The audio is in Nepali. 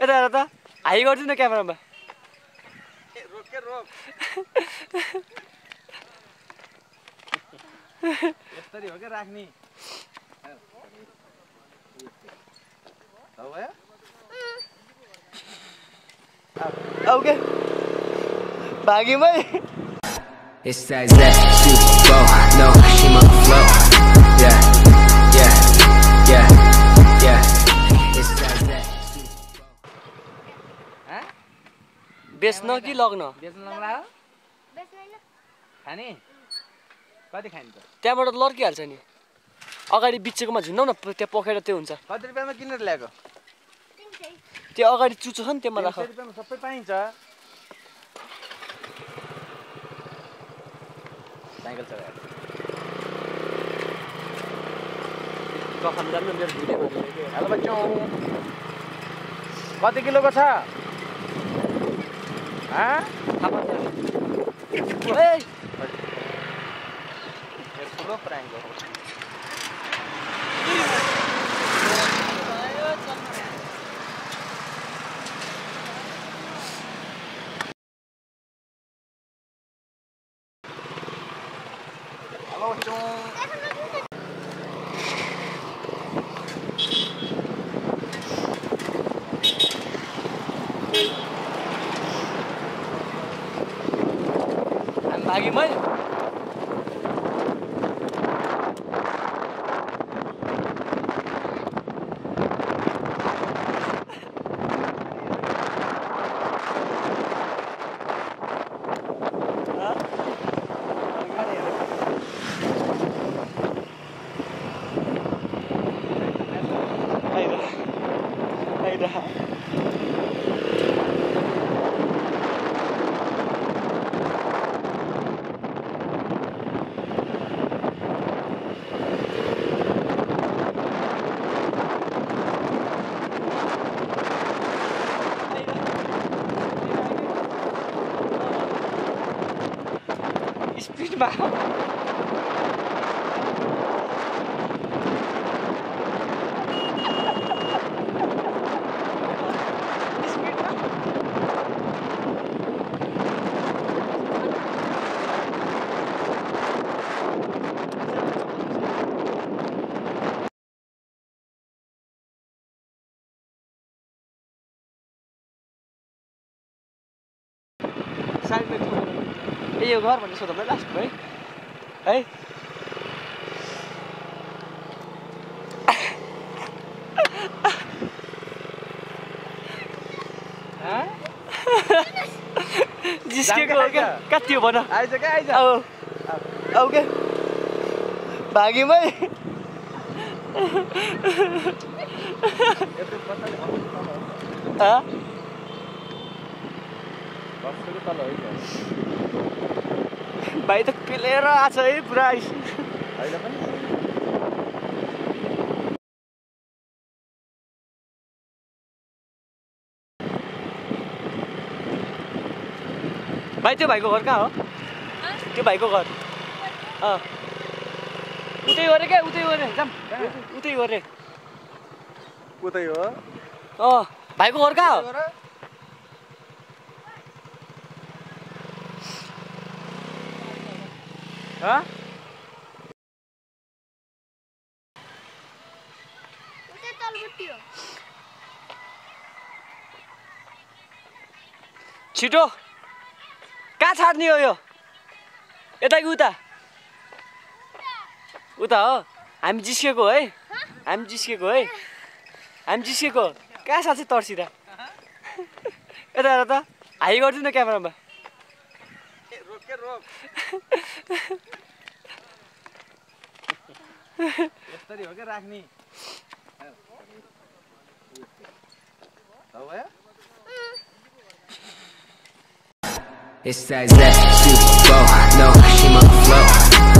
यता हेर त हाई गरिदिनु न क्यामेरामा राख्ने ओके बेच्न कि लग्न? बेच्नु खाने? कति खाने त? त्यहाँबाट लड्किहाल्छ नि। अगाडि बिचेकोमा झुन्डाउ न त्यहाँ पखेर त्यो हुन्छ। कति रुपियाँमा किनेर ल्याएको? त्यो अगाडि चुचो छ नि त्यसमा तिन राख सबै पाइन्छ। साइकल चलाएर। कफान जानु मेरो भिडियो गरिदिनु हेलो बच्चों। कति किलोको छ? हाँ? ए मेरो ठुलो प्राङ्क हो हेलो हामी भाग्यमै स्पिडमा साइडमा त्यो ए यो घर भन्ने सोधौँ है लास्टमा है है? जिस्केको हो क्या कति हो भन आइज क्या आइज अब के भाग्यमै हो। हँ? बसको तल हो क्या भाइ त पेलेर आछ है पुरा। भाइ त्यो भाइको घर कहाँ हो? त्यो भाइको घर। अँ। उतै गरे क्या उतै गरे जाम। उतै गरे उतै हो अँ। भाइको घर कहाँ हो? हो छिटो कहाँ छाड्ने हो यो यता कि उता उता हो हामी जिस्केको है हामी जिस्केको है हामी जिस्केको कहाँ साँच्चै तर्सिँदा यता त हाई गरिदिनु न क्यामेरामा रोक यस्तरी हो क्या राख्ने It's that. No, she.